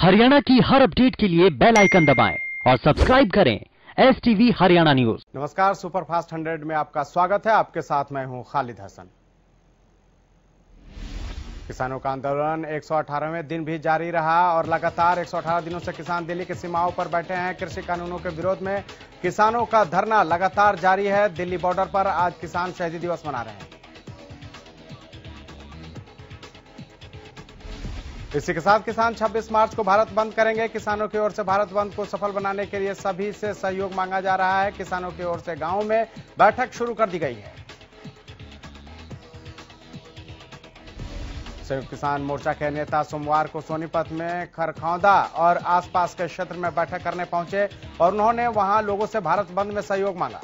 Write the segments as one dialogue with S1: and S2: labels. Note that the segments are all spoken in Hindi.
S1: हरियाणा की हर अपडेट के लिए बेल आइकन दबाएं और सब्सक्राइब करें एस टीवी हरियाणा न्यूज नमस्कार सुपर फास्ट हंड्रेड में आपका स्वागत है आपके साथ मैं हूं खालिद हसन किसानों का आंदोलन 118वें दिन भी जारी रहा और लगातार 118 दिनों से किसान दिल्ली की सीमाओं पर बैठे हैं कृषि कानूनों के विरोध में किसानों का धरना लगातार जारी है दिल्ली बॉर्डर पर आज किसान शहीदी दिवस मना रहे हैं इसी के साथ किसान 26 मार्च को भारत बंद करेंगे किसानों की ओर से भारत बंद को सफल बनाने के लिए सभी से सहयोग मांगा जा रहा है किसानों की ओर से गांव में बैठक शुरू कर दी गई है संयुक्त किसान मोर्चा के नेता सोमवार को सोनीपत में खरखौदा और आसपास के क्षेत्र में बैठक करने पहुंचे और उन्होंने वहां लोगों से भारत बंद में सहयोग मांगा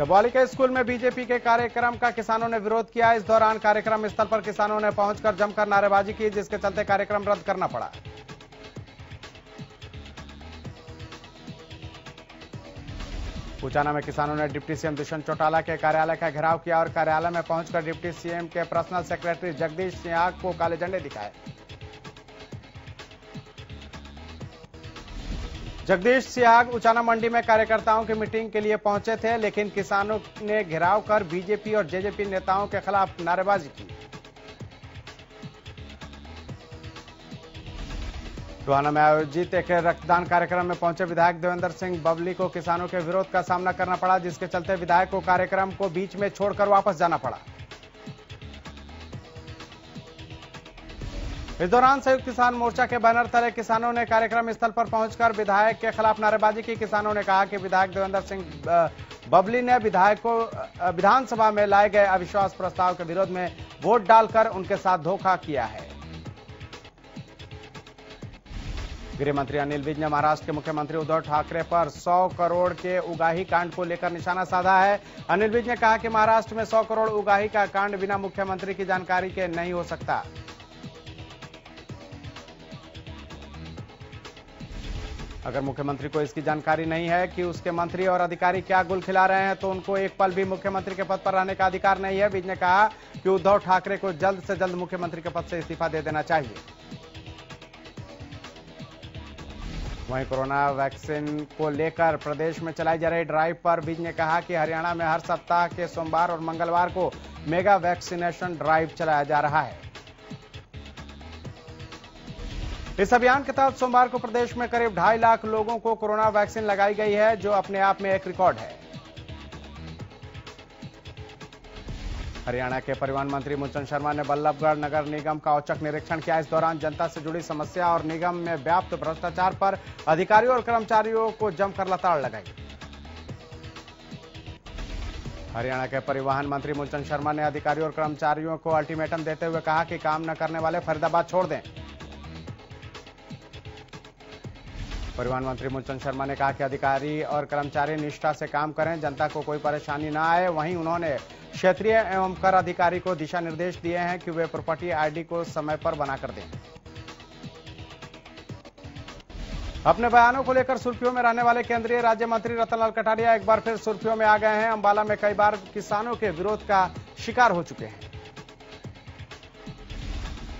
S1: डबौली के स्कूल में बीजेपी के कार्यक्रम का किसानों ने विरोध किया इस दौरान कार्यक्रम स्थल पर किसानों ने पहुंचकर जमकर नारेबाजी की जिसके चलते कार्यक्रम रद्द करना पड़ा उचाना में किसानों ने डिप्टी सीएम दुष्यंत चौटाला के कार्यालय का घेराव किया और कार्यालय में पहुंचकर डिप्टी सीएम के पर्सनल सेक्रेटरी जगदीश सिंह को काले झंडे दिखाए जगदीश सियाग उचाना मंडी में कार्यकर्ताओं की मीटिंग के लिए पहुंचे थे लेकिन किसानों ने घेराव कर बीजेपी और जेजेपी नेताओं के खिलाफ नारेबाजी की टोहाना में आयोजित एक रक्तदान कार्यक्रम में पहुंचे विधायक देवेंद्र सिंह बबली को किसानों के विरोध का सामना करना पड़ा जिसके चलते विधायक को कार्यक्रम को बीच में छोड़कर वापस जाना पड़ा इस दौरान संयुक्त किसान मोर्चा के बैनर तले किसानों ने कार्यक्रम स्थल पर पहुंचकर विधायक के खिलाफ नारेबाजी की किसानों ने कहा कि विधायक देवेंद्र सिंह बबली ने विधायक को विधानसभा में लाए गए अविश्वास प्रस्ताव के विरोध में वोट डालकर उनके साथ धोखा किया है गृह मंत्री अनिल विज ने महाराष्ट्र के मुख्यमंत्री उद्धव ठाकरे पर 100 करोड़ के उगाही कांड को लेकर निशाना साधा है अनिल विज ने कहा कि महाराष्ट्र में 100 करोड़ उगाही का कांड बिना मुख्यमंत्री की जानकारी के नहीं हो सकता अगर मुख्यमंत्री को इसकी जानकारी नहीं है कि उसके मंत्री और अधिकारी क्या गुल खिला रहे हैं तो उनको एक पल भी मुख्यमंत्री के पद पर रहने का अधिकार नहीं है बीज ने कहा कि उद्धव ठाकरे को जल्द से जल्द मुख्यमंत्री के पद से इस्तीफा दे देना चाहिए वहीं कोरोना वैक्सीन को लेकर प्रदेश में चलाई जा रही ड्राइव पर बीज ने कहा कि हरियाणा में हर सप्ताह के सोमवार और मंगलवार को मेगा वैक्सीनेशन ड्राइव चलाया जा रहा है इस अभियान के तहत सोमवार को प्रदेश में करीब ढाई लाख लोगों को कोरोना वैक्सीन लगाई गई है जो अपने आप में एक रिकॉर्ड है हरियाणा के परिवहन मंत्री मुलचंद शर्मा ने बल्लभगढ़ नगर निगम का औचक निरीक्षण किया इस दौरान जनता से जुड़ी समस्या और निगम में व्याप्त भ्रष्टाचार पर अधिकारियों और कर्मचारियों को जमकर लताड़ लगाई हरियाणा के परिवहन मंत्री मुलचंद शर्मा ने अधिकारियों और कर्मचारियों को अल्टीमेटम देते हुए कहा कि काम न करने वाले फरीदाबाद छोड़ दें परिवहन मंत्री मुलचंद शर्मा ने कहा कि अधिकारी और कर्मचारी निष्ठा से काम करें जनता को कोई परेशानी न आए वहीं उन्होंने क्षेत्रीय एवं कर अधिकारी को दिशा निर्देश दिए हैं कि वे प्रॉपर्टी आईडी को समय पर बनाकर दें अपने बयानों को लेकर सुर्खियों में रहने वाले केंद्रीय राज्य मंत्री रतनलाल कटारिया एक बार फिर सुर्खियों में आ गए हैं अंबाला में कई बार किसानों के विरोध का शिकार हो चुके हैं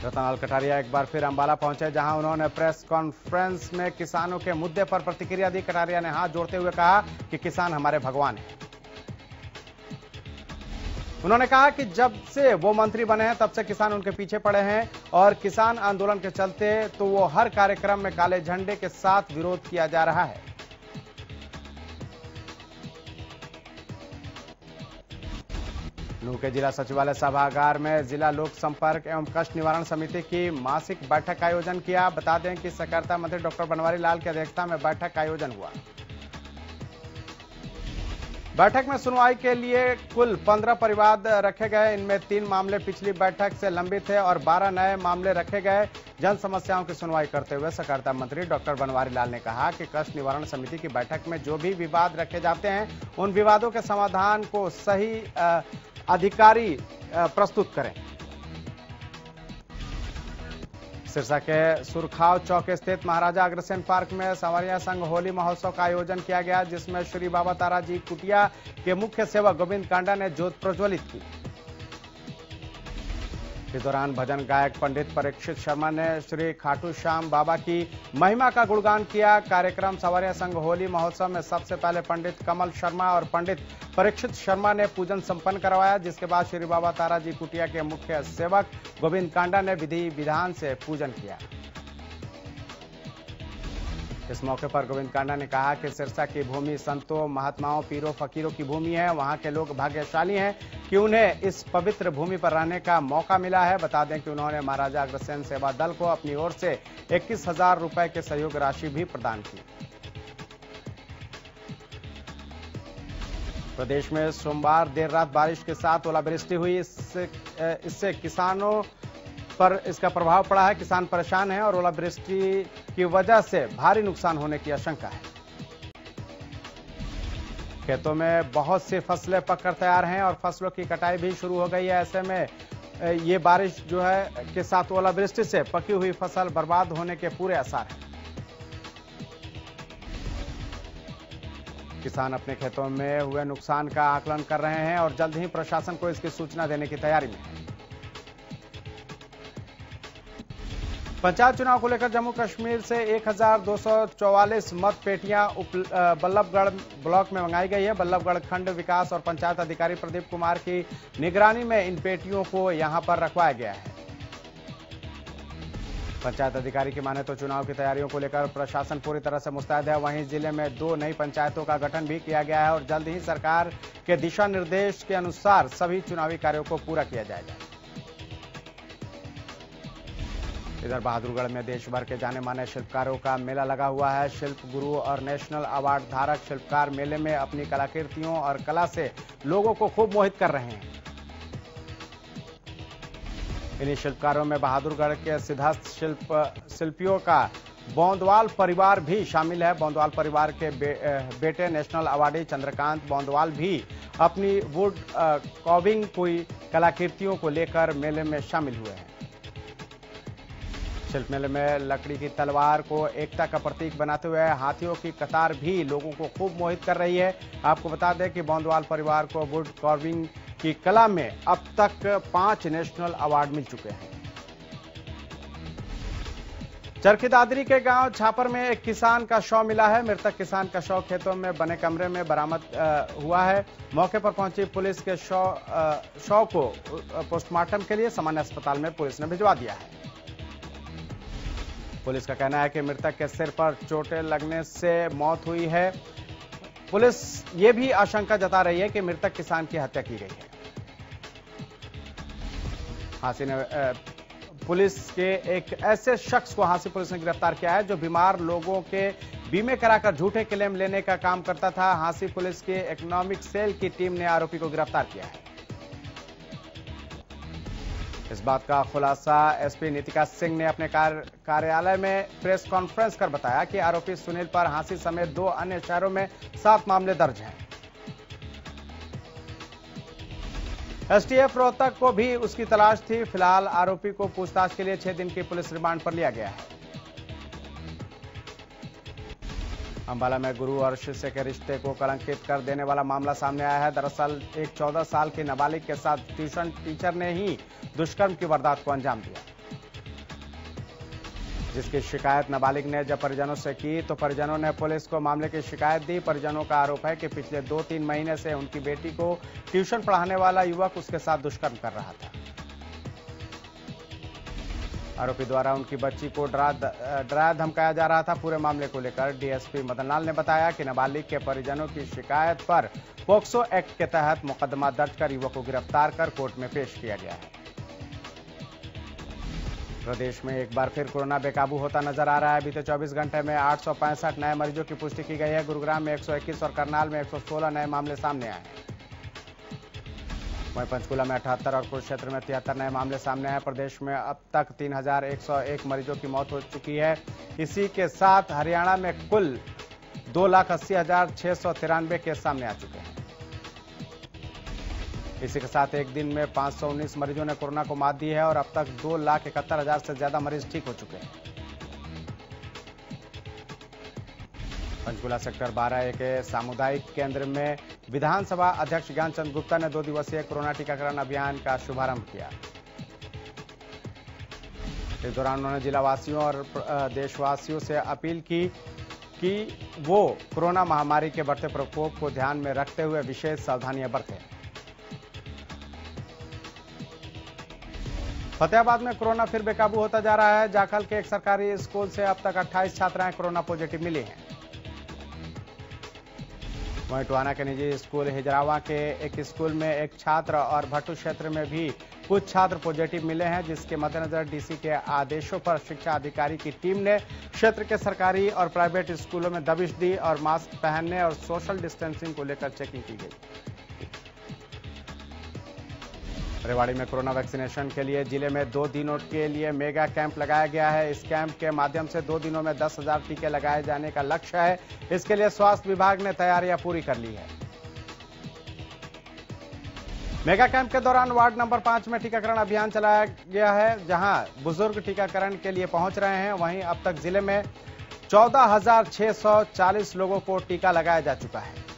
S1: रतनलाल कटारिया एक बार फिर अंबाला पहुंचे जहां उन्होंने प्रेस कॉन्फ्रेंस में किसानों के मुद्दे पर प्रतिक्रिया दी कटारिया ने हाथ जोड़ते हुए कहा कि किसान हमारे भगवान हैं उन्होंने कहा कि जब से वो मंत्री बने हैं तब से किसान उनके पीछे पड़े हैं और किसान आंदोलन के चलते तो वो हर कार्यक्रम में काले झंडे के साथ विरोध किया जा रहा है नू के जिला सचिवालय सभागार में जिला लोक संपर्क एवं कष्ट निवारण समिति की मासिक बैठक का आयोजन किया बता दें कि सहकारिता मंत्री डॉक्टर बनवारी लाल की अध्यक्षता में बैठक का आयोजन हुआ बैठक में सुनवाई के लिए कुल 15 परिवाद रखे गए इनमें तीन मामले पिछली बैठक से लंबित थे और 12 नए मामले रखे गए जन समस्याओं की सुनवाई करते हुए सहकारिता मंत्री डॉक्टर बनवारी लाल ने कहा कि कष्ट निवारण समिति की बैठक में जो भी विवाद रखे जाते हैं उन विवादों के समाधान को सही अधिकारी प्रस्तुत करें सिरसा के सुरखाव चौक स्थित महाराजा अग्रसेन पार्क में सवारिया संघ होली महोत्सव का आयोजन किया गया जिसमें श्री बाबा ताराजी कुटिया के मुख्य सेवक गोविंद कांडा ने ज्योत प्रज्वलित की इस दौरान भजन गायक पंडित परीक्षित शर्मा ने श्री खाटू श्याम बाबा की महिमा का गुणगान किया कार्यक्रम सवारिया संघ होली महोत्सव में सबसे पहले पंडित कमल शर्मा और पंडित परीक्षित शर्मा ने पूजन संपन्न करवाया जिसके बाद श्री बाबा ताराजी कुटिया के मुख्य सेवक गोविंद कांडा ने विधि विधान से पूजन किया इस मौके पर गोविंद कांडा ने कहा कि सिरसा की भूमि संतों महात्माओं पीरों फकीरों की भूमि है वहां के लोग भाग्यशाली हैं कि उन्हें इस पवित्र भूमि पर रहने का मौका मिला है बता दें कि उन्होंने महाराजा अग्रसेन सेवा दल को अपनी ओर से इक्कीस हजार रुपए के सहयोग राशि भी प्रदान की प्रदेश में सोमवार देर रात बारिश के साथ ओलावृष्टि हुई इससे इससे किसानों पर इसका प्रभाव पड़ा है किसान परेशान है और ओलावृष्टि की वजह से भारी नुकसान होने की आशंका है खेतों में बहुत सी फसलें पककर तैयार हैं और फसलों की कटाई भी शुरू हो गई है ऐसे में ये बारिश जो है के साथ ओलावृष्टि से पकी हुई फसल बर्बाद होने के पूरे आसार हैं किसान अपने खेतों में हुए नुकसान का आकलन कर रहे हैं और जल्द ही प्रशासन को इसकी सूचना देने की तैयारी में है पंचायत चुनाव को लेकर जम्मू कश्मीर से 1,244 मत पेटियां बल्लभगढ़ ब्लॉक में मंगाई गई है बल्लभगढ़ खंड विकास और पंचायत अधिकारी प्रदीप कुमार की निगरानी में इन पेटियों को यहां पर रखवाया गया है पंचायत अधिकारी की माने तो चुनाव की तैयारियों को लेकर प्रशासन पूरी तरह से मुस्तैद है वहीं जिले में दो नई पंचायतों का गठन भी किया गया है और जल्द ही सरकार के दिशा निर्देश के अनुसार सभी चुनावी कार्यों को पूरा किया जाएगा इधर बहादुरगढ़ में देश भर के जाने माने शिल्पकारों का मेला लगा हुआ है शिल्प गुरु और नेशनल अवार्ड धारक शिल्पकार मेले में अपनी कलाकृतियों और कला से लोगों को खूब मोहित कर रहे हैं इन्हीं शिल्पकारों में बहादुरगढ़ के सिद्धस्थ शिल्प शिल्पियों का बोंदवाल परिवार भी शामिल है बोंदवाल परिवार के बे, बेटे नेशनल अवार्डी चंद्रकांत बोंदवाल भी अपनी वुड कॉविंग कोई कलाकृतियों को लेकर मेले में शामिल हुए हैं शिल्प मेले में लकड़ी की तलवार को एकता का प्रतीक बनाते हुए हाथियों की कतार भी लोगों को खूब मोहित कर रही है आपको बता दें कि बौंदवाल परिवार को वुड कार्विंग की कला में अब तक पांच नेशनल अवार्ड मिल चुके हैं चरखी दादरी के गांव छापर में एक किसान का शव मिला है मृतक किसान का शव खेतों में बने कमरे में बरामद हुआ है मौके पर पहुंची पुलिस के शव शव को पोस्टमार्टम के लिए सामान्य अस्पताल में पुलिस ने भिजवा दिया है पुलिस का कहना है कि मृतक के सिर पर चोटें लगने से मौत हुई है पुलिस ये भी आशंका जता रही है कि मृतक किसान की हत्या की गई है हांसी ने पुलिस के एक ऐसे शख्स को हांसी पुलिस ने गिरफ्तार किया है जो बीमार लोगों के बीमे कराकर झूठे क्लेम लेने का काम करता था हांसी पुलिस के इकोनॉमिक सेल की टीम ने आरोपी को गिरफ्तार किया है इस बात का खुलासा एसपी नीतिका सिंह ने अपने कार, कार्यालय में प्रेस कॉन्फ्रेंस कर बताया कि आरोपी सुनील पर हांसी समेत दो अन्य शहरों में सात मामले दर्ज हैं एसटीएफ रोहतक को भी उसकी तलाश थी फिलहाल आरोपी को पूछताछ के लिए छह दिन की पुलिस रिमांड पर लिया गया है अम्बाला में गुरु और शिष्य के रिश्ते को कलंकित कर देने वाला मामला सामने आया है दरअसल एक 14 साल के नाबालिग के साथ ट्यूशन टीचर ने ही दुष्कर्म की वारदात को अंजाम दिया जिसकी शिकायत नाबालिग ने जब परिजनों से की तो परिजनों ने पुलिस को मामले की शिकायत दी परिजनों का आरोप है कि पिछले दो तीन महीने से उनकी बेटी को ट्यूशन पढ़ाने वाला युवक उसके साथ दुष्कर्म कर रहा था आरोपी द्वारा उनकी बच्ची को डरा डराया धमकाया जा रहा था पूरे मामले को लेकर डीएसपी मदनलाल ने बताया कि नाबालिग के परिजनों की शिकायत पर पोक्सो एक्ट के तहत मुकदमा दर्ज कर युवक को गिरफ्तार कर कोर्ट में पेश किया गया है प्रदेश में एक बार फिर कोरोना बेकाबू होता नजर आ रहा है बीते 24 घंटे में आठ नए मरीजों की पुष्टि की गई है गुरुग्राम में 121 और करनाल में 116 नए मामले सामने आए हैं वहीं पंचकुला में अठहत्तर और कुरुक्षेत्र में तिहत्तर नए मामले सामने आए प्रदेश में अब तक 3,101 मरीजों की मौत हो चुकी है इसी के साथ हरियाणा में कुल दो लाख अस्सी हजार छह सौ तिरानवे केस सामने आ चुके हैं इसी के साथ एक दिन में 519 मरीजों ने कोरोना को मात दी है और अब तक दो लाख इकहत्तर हजार से ज्यादा मरीज ठीक हो चुके हैं पंचकुला सेक्टर 12 के सामुदायिक केंद्र में विधानसभा अध्यक्ष ज्ञानचंद गुप्ता ने दो दिवसीय कोरोना टीकाकरण अभियान का शुभारंभ किया इस दौरान उन्होंने जिलावासियों और देशवासियों से अपील की कि वो कोरोना महामारी के बढ़ते प्रकोप को ध्यान में रखते हुए विशेष सावधानियां बरतें फतेहाबाद में कोरोना फिर बेकाबू होता जा रहा है जाखल के एक सरकारी स्कूल से अब तक 28 छात्राएं कोरोना पॉजिटिव मिली हैं वहीं टुआना के निजी स्कूल हिजरावा के एक स्कूल में एक छात्र और भट्टू क्षेत्र में भी कुछ छात्र पॉजिटिव मिले हैं जिसके मद्देनजर डीसी के आदेशों पर शिक्षा अधिकारी की टीम ने क्षेत्र के सरकारी और प्राइवेट स्कूलों में दबिश दी और मास्क पहनने और सोशल डिस्टेंसिंग को लेकर चेकिंग की गई रेवाड़ी में कोरोना वैक्सीनेशन के लिए जिले में दो दिनों के लिए मेगा कैंप लगाया गया है इस कैंप के माध्यम से दो दिनों में दस हजार टीके लगाए जाने का लक्ष्य है इसके लिए स्वास्थ्य विभाग ने तैयारियां पूरी कर ली है मेगा कैंप के दौरान वार्ड नंबर पांच में टीकाकरण अभियान चलाया गया है जहां बुजुर्ग टीकाकरण के लिए पहुंच रहे हैं वहीं अब तक जिले में चौदह लोगों को टीका लगाया जा चुका है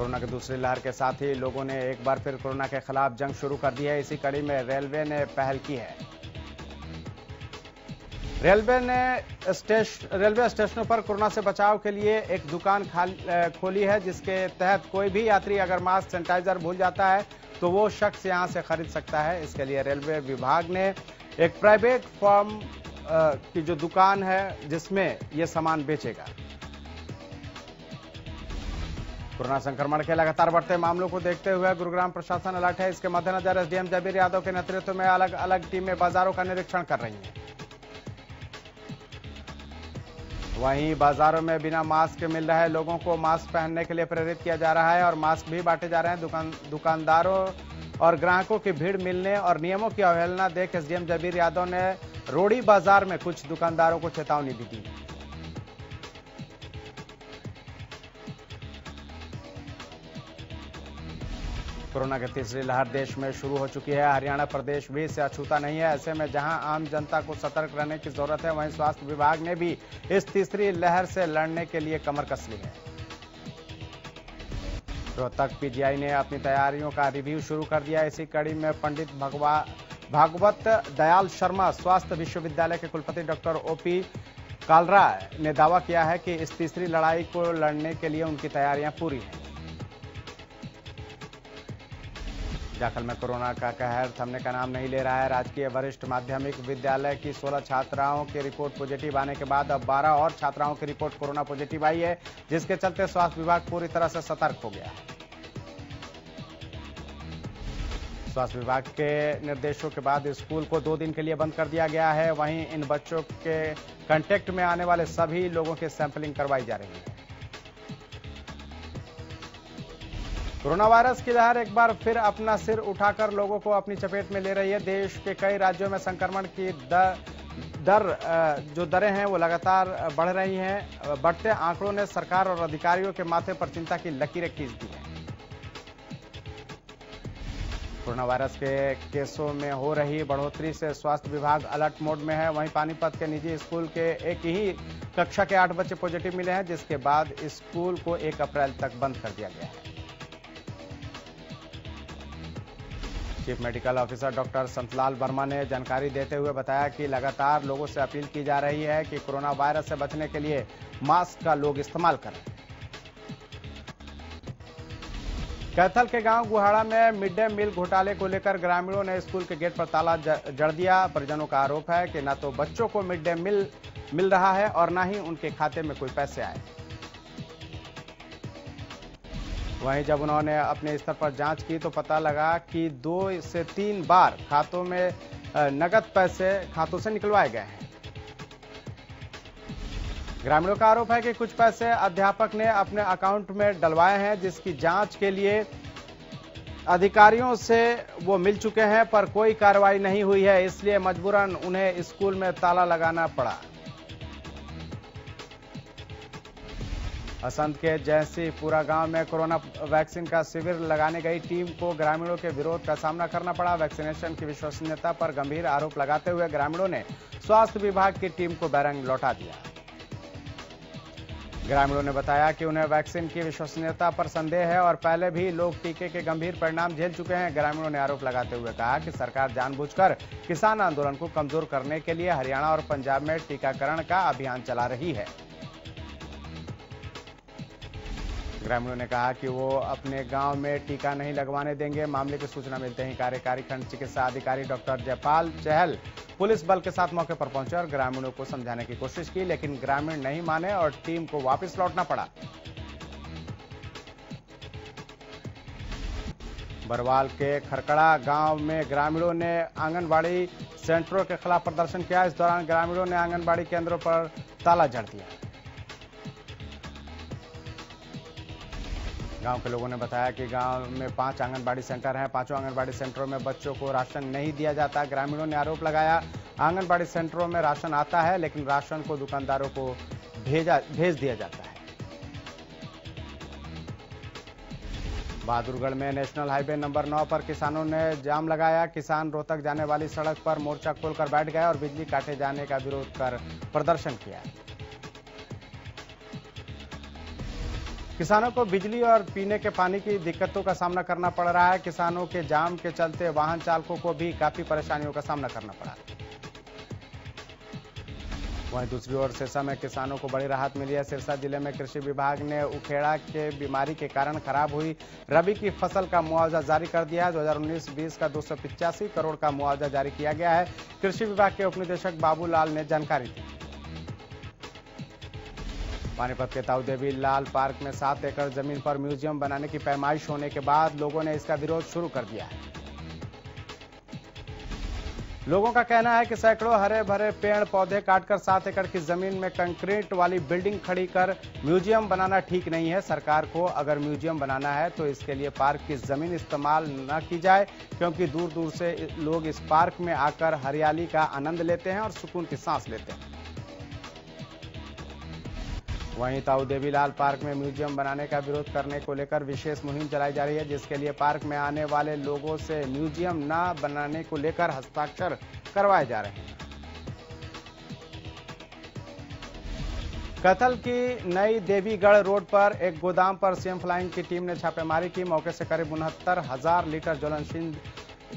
S1: कोरोना के दूसरी लहर के साथ ही लोगों ने एक बार फिर कोरोना के खिलाफ जंग शुरू कर दी है इसी कड़ी में रेलवे ने पहल की है रेलवे ने स्टेश, रेलवे स्टेशनों पर कोरोना से बचाव के लिए एक दुकान खोली है जिसके तहत कोई भी यात्री अगर मास्क सैनिटाइजर भूल जाता है तो वो शख्स यहां से खरीद सकता है इसके लिए रेलवे विभाग ने एक प्राइवेट फॉर्म की जो दुकान है जिसमें ये सामान बेचेगा कोरोना संक्रमण के लगातार बढ़ते मामलों को देखते हुए गुरुग्राम प्रशासन अलर्ट है इसके मद्देनजर एसडीएम जबीर यादव के नेतृत्व में अलग अलग टीमें बाजारों का निरीक्षण कर रही हैं वहीं बाजारों में बिना मास्क मिल रहे लोगों को मास्क पहनने के लिए प्रेरित किया जा रहा है और मास्क भी बांटे जा रहे हैं दुकान दुकानदारों और ग्राहकों की भीड़ मिलने और नियमों की अवहेलना देख एसडीएम जबीर यादव ने रोड़ी बाजार में कुछ दुकानदारों को चेतावनी भी दी कोरोना की तीसरी लहर देश में शुरू हो चुकी है हरियाणा प्रदेश भी इससे अछूता नहीं है ऐसे में जहां आम जनता को सतर्क रहने की जरूरत है वहीं स्वास्थ्य विभाग ने भी इस तीसरी लहर से लड़ने के लिए कमर कस ली है रोहतक पीजीआई ने अपनी तैयारियों का रिव्यू शुरू कर दिया इसी कड़ी में पंडित भगवा भागवत दयाल शर्मा स्वास्थ्य विश्वविद्यालय के कुलपति डॉक्टर ओपी कालरा ने दावा किया है कि इस तीसरी लड़ाई को लड़ने के लिए उनकी तैयारियां पूरी हैं जाखल में कोरोना का कहर थमने का नाम नहीं ले रहा है राजकीय वरिष्ठ माध्यमिक विद्यालय की 16 छात्राओं की रिपोर्ट पॉजिटिव आने के बाद अब 12 और छात्राओं की रिपोर्ट कोरोना पॉजिटिव आई है जिसके चलते स्वास्थ्य विभाग पूरी तरह से सतर्क हो गया है स्वास्थ्य विभाग के निर्देशों के बाद स्कूल को दो दिन के लिए बंद कर दिया गया है वहीं इन बच्चों के कंटेक्ट में आने वाले सभी लोगों की सैंपलिंग करवाई जा रही है कोरोना वायरस की लहर एक बार फिर अपना सिर उठाकर लोगों को अपनी चपेट में ले रही है देश के कई राज्यों में संक्रमण की दर दर जो दरें हैं वो लगातार बढ़ रही हैं बढ़ते आंकड़ों ने सरकार और अधिकारियों के माथे पर चिंता की लकीरें खींच दी है कोरोना वायरस के केसों में हो रही बढ़ोतरी से स्वास्थ्य विभाग अलर्ट मोड में है वहीं पानीपत के निजी स्कूल के एक ही कक्षा के आठ बच्चे पॉजिटिव मिले हैं जिसके बाद स्कूल को एक अप्रैल तक बंद कर दिया गया है chief medical officer doctor Santlal Verma ने जानकारी देते हुए बताया कि लगातार लोगों से अपील की जा रही है कि कोरोना वायरस से बचने के लिए मास्क का लोग इस्तेमाल करें कैथल के गांव गुहाड़ा में मिड डे मील घोटाले को लेकर ग्रामीणों ने स्कूल के गेट पर ताला जड़ दिया परिजनों का आरोप है कि न तो बच्चों को मिड डे मील मिल रहा है और न ही उनके खाते में कोई पैसे आए वहीं जब उन्होंने अपने स्तर पर जांच की तो पता लगा कि दो से तीन बार खातों में नकद पैसे खातों से निकलवाए गए हैं ग्रामीणों का आरोप है कि कुछ पैसे अध्यापक ने अपने अकाउंट में डलवाए हैं जिसकी जांच के लिए अधिकारियों से वो मिल चुके हैं पर कोई कार्रवाई नहीं हुई है इसलिए मजबूरन उन्हें स्कूल में ताला लगाना पड़ा असंत के पूरा गांव में कोरोना वैक्सीन का शिविर लगाने गई टीम को ग्रामीणों के विरोध का सामना करना पड़ा वैक्सीनेशन की विश्वसनीयता पर गंभीर आरोप लगाते हुए ग्रामीणों ने स्वास्थ्य विभाग की टीम को बैरंग लौटा दिया ग्रामीणों ने बताया कि उन्हें वैक्सीन की विश्वसनीयता पर संदेह है और पहले भी लोग टीके के गंभीर परिणाम झेल चुके हैं ग्रामीणों ने आरोप लगाते हुए कहा कि सरकार जानबूझकर किसान आंदोलन को कमजोर करने के लिए हरियाणा और पंजाब में टीकाकरण का अभियान चला रही है ग्रामीणों ने कहा कि वो अपने गांव में टीका नहीं लगवाने देंगे मामले की सूचना मिलते ही कार्यकारी खंड चिकित्सा अधिकारी डॉक्टर जयपाल चहल पुलिस बल के साथ मौके पर पहुंचे और ग्रामीणों को समझाने की कोशिश की लेकिन ग्रामीण नहीं माने और टीम को वापस लौटना पड़ा बरवाल के खरकड़ा गांव में ग्रामीणों ने आंगनबाड़ी सेंटरों के खिलाफ प्रदर्शन किया इस दौरान ग्रामीणों ने आंगनबाड़ी केंद्रों पर ताला जड़ दिया गांव के लोगों ने बताया कि गांव में पांच आंगनबाड़ी सेंटर हैं पांचों आंगनबाड़ी सेंटरों में बच्चों को राशन नहीं दिया जाता ग्रामीणों ने आरोप लगाया आंगनबाड़ी सेंटरों में राशन आता है लेकिन राशन को दुकानदारों को भेजा भेज दिया जाता है बहादुरगढ़ में नेशनल हाईवे नंबर नौ पर किसानों ने जाम लगाया किसान रोहतक जाने वाली सड़क पर मोर्चा खोलकर बैठ गए और बिजली काटे जाने का विरोध कर प्रदर्शन किया किसानों को बिजली और पीने के पानी की दिक्कतों का सामना करना पड़ रहा है किसानों के जाम के चलते वाहन चालकों को भी काफी परेशानियों का सामना करना पड़ा है वहीं दूसरी ओर सिरसा में किसानों को बड़ी राहत मिली है सिरसा जिले में कृषि विभाग ने उखेड़ा के बीमारी के कारण खराब हुई रबी की फसल का मुआवजा जारी कर दिया है 2019-20 का दो करोड़ का मुआवजा जारी किया गया है कृषि विभाग के उपनिदेशक बाबूलाल ने जानकारी दी पानीपत के ताऊ देवी लाल पार्क में सात एकड़ जमीन पर म्यूजियम बनाने की पैमाइश होने के बाद लोगों ने इसका विरोध शुरू कर दिया है लोगों का कहना है कि सैकड़ों हरे भरे पेड़ पौधे काटकर सात एकड़ की जमीन में कंक्रीट वाली बिल्डिंग खड़ी कर म्यूजियम बनाना ठीक नहीं है सरकार को अगर म्यूजियम बनाना है तो इसके लिए पार्क की जमीन इस्तेमाल न की जाए क्योंकि दूर दूर से लोग इस पार्क में आकर हरियाली का आनंद लेते हैं और सुकून की सांस लेते हैं वहीं ताऊ देवीलाल पार्क में म्यूजियम बनाने का विरोध करने को लेकर विशेष मुहिम चलाई जा रही है जिसके लिए पार्क में आने वाले लोगों से म्यूजियम न बनाने को लेकर हस्ताक्षर करवाए जा रहे हैं कथल की नई देवीगढ़ रोड पर एक गोदाम पर सीएम फ्लाइंग की टीम ने छापेमारी की मौके से करीब उनहत्तर हजार लीटर ज्वलनशील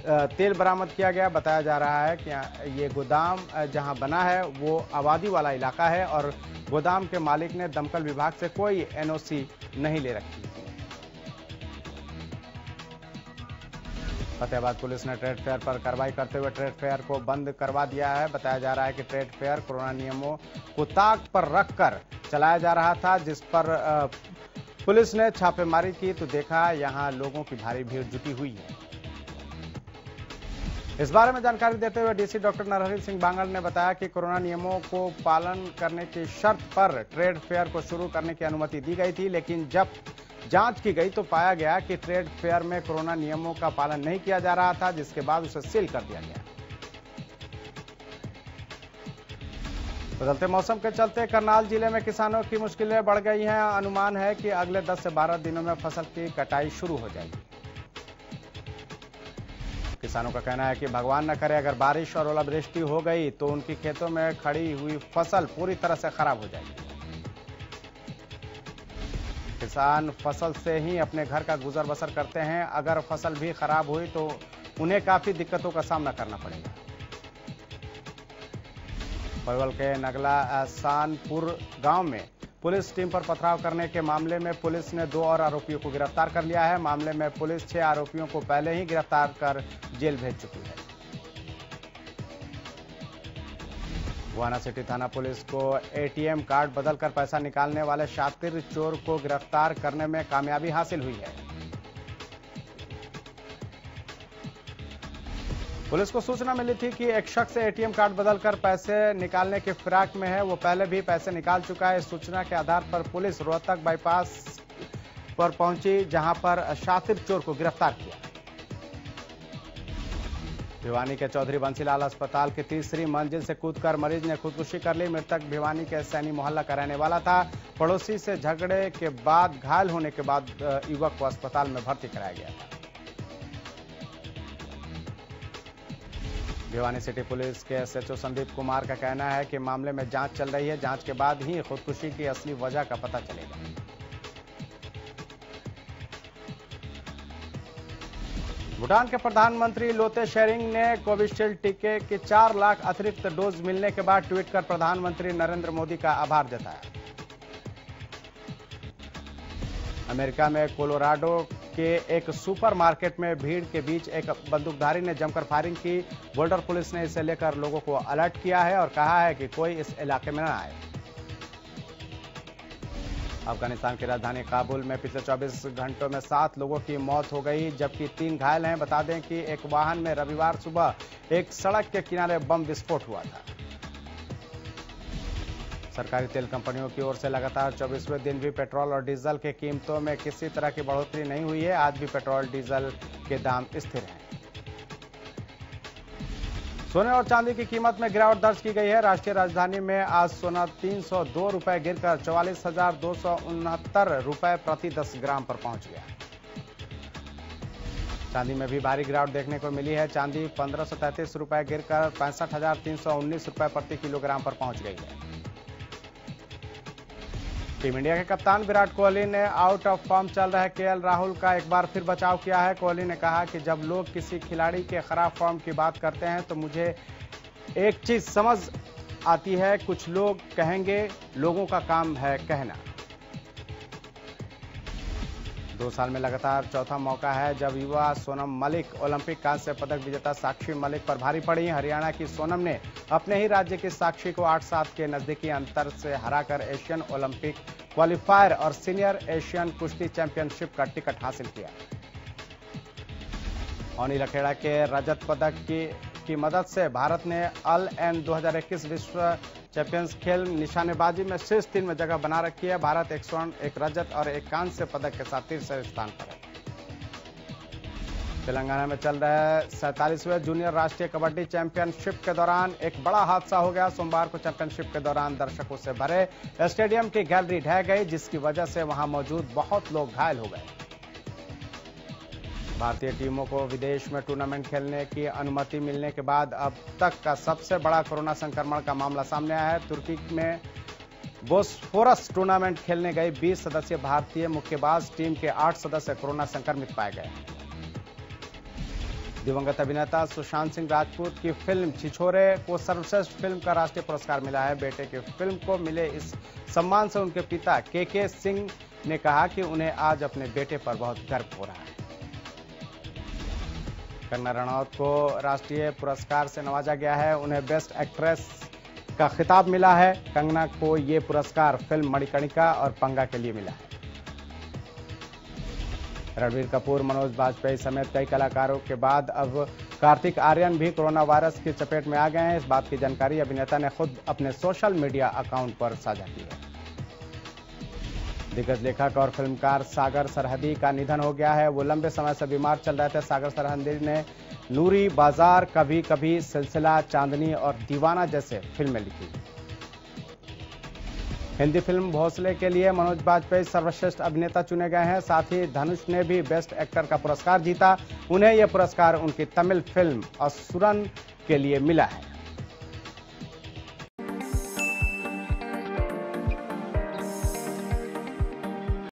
S1: तेल बरामद किया गया बताया जा रहा है कि ये गोदाम जहां बना है वो आबादी वाला इलाका है और गोदाम के मालिक ने दमकल विभाग से कोई एनओसी नहीं ले रखी फतेहाबाद पुलिस ने ट्रेड फेयर पर कार्रवाई करते हुए ट्रेड फेयर को बंद करवा दिया है बताया जा रहा है कि ट्रेड फेयर कोरोना नियमों को ताक पर रखकर चलाया जा रहा था जिस पर पुलिस ने छापेमारी की तो देखा यहां लोगों की भारी भीड़ जुटी हुई है इस बारे में जानकारी देते हुए डीसी डॉक्टर नरहरी सिंह बांगल ने बताया कि कोरोना नियमों को पालन करने की शर्त पर ट्रेड फेयर को शुरू करने की अनुमति दी गई थी लेकिन जब जांच की गई तो पाया गया कि ट्रेड फेयर में कोरोना नियमों का पालन नहीं किया जा रहा था जिसके बाद उसे सील कर दिया गया बदलते मौसम के चलते करनाल जिले में किसानों की मुश्किलें बढ़ गई हैं अनुमान है कि अगले 10 से 12 दिनों में फसल की कटाई शुरू हो जाएगी किसानों का कहना है कि भगवान न करे अगर बारिश और ओलावृष्टि हो गई तो उनकी खेतों में खड़ी हुई फसल पूरी तरह से खराब हो जाएगी किसान फसल से ही अपने घर का गुजर बसर करते हैं अगर फसल भी खराब हुई तो उन्हें काफी दिक्कतों का सामना करना पड़ेगा पलवल के नगला सानपुर गांव में पुलिस टीम पर पथराव करने के मामले में पुलिस ने दो और आरोपियों को गिरफ्तार कर लिया है मामले में पुलिस छह आरोपियों को पहले ही गिरफ्तार कर जेल भेज चुकी है गुआना सिटी थाना पुलिस को एटीएम कार्ड बदलकर पैसा निकालने वाले शातिर चोर को गिरफ्तार करने में कामयाबी हासिल हुई है पुलिस को सूचना मिली थी कि एक शख्स एटीएम कार्ड बदलकर पैसे निकालने के फिराक में है वो पहले भी पैसे निकाल चुका है इस सूचना के आधार पर पुलिस रोहतक बाईपास पर पहुंची जहां पर शातिर चोर को गिरफ्तार किया भिवानी के चौधरी बंसीलाल अस्पताल की तीसरी मंजिल से कूदकर मरीज ने खुदकुशी कर ली मृतक भिवानी के सैनी मोहल्ला का रहने वाला था पड़ोसी से झगड़े के बाद घायल होने के बाद युवक को अस्पताल में भर्ती कराया गया था भिवानी सिटी पुलिस के एसएचओ संदीप कुमार का कहना है कि मामले में जांच चल रही है जांच के बाद ही खुदकुशी की असली वजह का पता चलेगा भूटान के प्रधानमंत्री लोते शेरिंग ने कोविशील्ड टीके के चार लाख अतिरिक्त डोज मिलने के बाद ट्वीट कर प्रधानमंत्री नरेंद्र मोदी का आभार जताया अमेरिका में कोलोराडो के एक सुपरमार्केट में भीड़ के बीच एक बंदूकधारी ने जमकर फायरिंग की बोल्डर पुलिस ने इसे लेकर लोगों को अलर्ट किया है और कहा है कि कोई इस इलाके में न आए अफगानिस्तान की राजधानी काबुल में पिछले 24 घंटों में सात लोगों की मौत हो गई जबकि तीन घायल हैं बता दें कि एक वाहन में रविवार सुबह एक सड़क के किनारे बम विस्फोट हुआ था सरकारी तेल कंपनियों की ओर से लगातार चौबीसवें दिन भी पेट्रोल और डीजल के कीमतों में किसी तरह की बढ़ोतरी नहीं हुई है आज भी पेट्रोल डीजल के दाम स्थिर हैं सोने और चांदी की कीमत में गिरावट दर्ज की गई है राष्ट्रीय राजधानी में आज सोना तीन सौ दो रुपए गिरकर चौवालीस हजार दो सौ उनहत्तर रुपए प्रति दस ग्राम पर पहुंच गया चांदी में भी भारी गिरावट देखने को मिली है चांदी पंद्रह सौ तैंतीस रुपए गिरकर पैंसठ हजार तीन सौ उन्नीस रुपए प्रति किलोग्राम पर पहुंच गई है टीम इंडिया के कप्तान विराट कोहली ने आउट ऑफ फॉर्म चल रहे केएल राहुल का एक बार फिर बचाव किया है कोहली ने कहा कि जब लोग किसी खिलाड़ी के खराब फॉर्म की बात करते हैं तो मुझे एक चीज समझ आती है कुछ लोग कहेंगे लोगों का काम है कहना दो साल में लगातार चौथा मौका है जब युवा सोनम मलिक ओलंपिक कांस्य पदक विजेता साक्षी मलिक पर भारी पड़ी हरियाणा की सोनम ने अपने ही राज्य की साक्षी को आठ सात के नजदीकी अंतर से हराकर एशियन ओलंपिक क्वालिफायर और सीनियर एशियन कुश्ती चैंपियनशिप का टिकट हासिल किया अनिल लखेड़ा के रजत पदक की, की मदद से भारत ने अल एन दो विश्व चैंपियंस खेल निशानेबाजी में शीर्ष तीन में जगह बना रखी है भारत एक स्वर्ण एक रजत और एक कांस्य पदक के साथ तीसरे स्थान पर है तेलंगाना में चल रहे सैतालीसवें जूनियर राष्ट्रीय कबड्डी चैंपियनशिप के दौरान एक बड़ा हादसा हो गया सोमवार को चैंपियनशिप के दौरान दर्शकों से भरे स्टेडियम की गैलरी ढह गई जिसकी वजह से वहां मौजूद बहुत लोग घायल हो गए भारतीय टीमों को विदेश में टूर्नामेंट खेलने की अनुमति मिलने के बाद अब तक का सबसे बड़ा कोरोना संक्रमण का मामला सामने आया है तुर्की में बोस्फोरस टूर्नामेंट खेलने गई 20 सदस्यीय भारतीय मुक्केबाज टीम के 8 सदस्य कोरोना संक्रमित पाए गए दिवंगत अभिनेता सुशांत सिंह राजपूत की फिल्म छिछोरे को सर्वश्रेष्ठ फिल्म का राष्ट्रीय पुरस्कार मिला है बेटे की फिल्म को मिले इस सम्मान से उनके पिता के के सिंह ने कहा कि उन्हें आज अपने बेटे पर बहुत गर्व हो रहा है कंगना रनौत को राष्ट्रीय पुरस्कार से नवाजा गया है उन्हें बेस्ट एक्ट्रेस का खिताब मिला है कंगना को ये पुरस्कार फिल्म मणिकर्णिका और पंगा के लिए मिला है रणवीर कपूर मनोज वाजपेयी समेत कई कलाकारों के बाद अब कार्तिक आर्यन भी कोरोना वायरस की चपेट में आ गए हैं इस बात की जानकारी अभिनेता ने खुद अपने सोशल मीडिया अकाउंट पर साझा की है दिग्गज लेखक और फिल्मकार सागर सरहदी का निधन हो गया है वो लंबे समय से बीमार चल रहे थे सागर सरहदी ने नूरी बाजार कभी कभी सिलसिला चांदनी और दीवाना जैसे फिल्में लिखी हिंदी फिल्म भोसले के लिए मनोज बाजपेयी सर्वश्रेष्ठ अभिनेता चुने गए हैं साथ ही धनुष ने भी बेस्ट एक्टर का पुरस्कार जीता उन्हें यह पुरस्कार उनकी तमिल फिल्म असुरन के लिए मिला है